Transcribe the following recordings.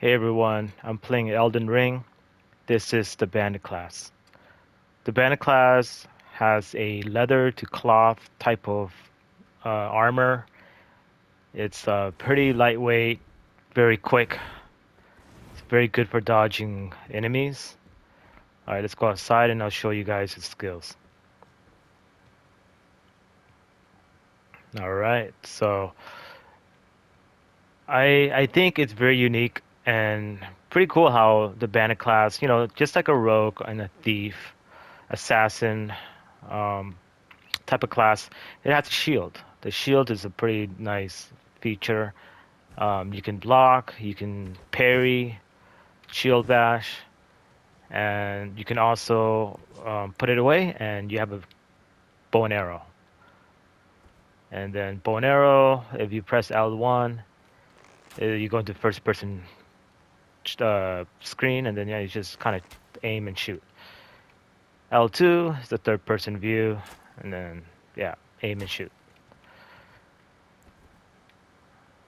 Hey everyone, I'm playing Elden Ring. This is the Bandit class. The Bandit class has a leather to cloth type of uh, armor. It's uh, pretty lightweight, very quick. It's very good for dodging enemies. Alright, let's go outside and I'll show you guys its skills. Alright, so I I think it's very unique and pretty cool how the bandit class, you know, just like a rogue and a thief, assassin um, type of class, it has a shield. The shield is a pretty nice feature. Um, you can block, you can parry, shield bash, and you can also um, put it away, and you have a bow and arrow. And then bow and arrow, if you press L1, uh, you go into first person uh, screen, and then yeah, you just kind of aim and shoot. L2 is the third person view, and then yeah, aim and shoot.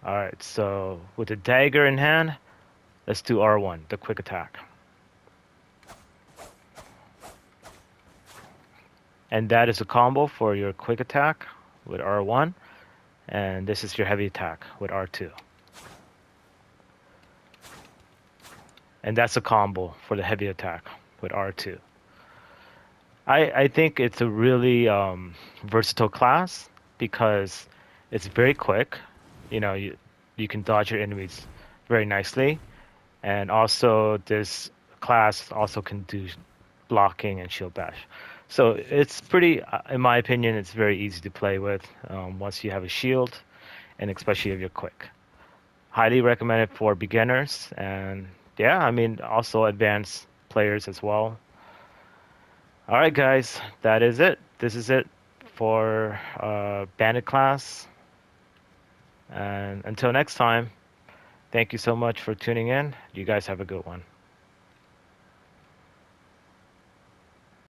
Alright, so with the dagger in hand, let's do R1, the quick attack. And that is a combo for your quick attack with R1, and this is your heavy attack with R2. And that's a combo for the heavy attack with R2. I I think it's a really um, versatile class because it's very quick. You know, you you can dodge your enemies very nicely, and also this class also can do blocking and shield bash. So it's pretty, uh, in my opinion, it's very easy to play with um, once you have a shield, and especially if you're quick. Highly recommended for beginners and yeah, I mean, also advanced players as well. All right, guys, that is it. This is it for uh, Bandit class. And until next time, thank you so much for tuning in. You guys have a good one.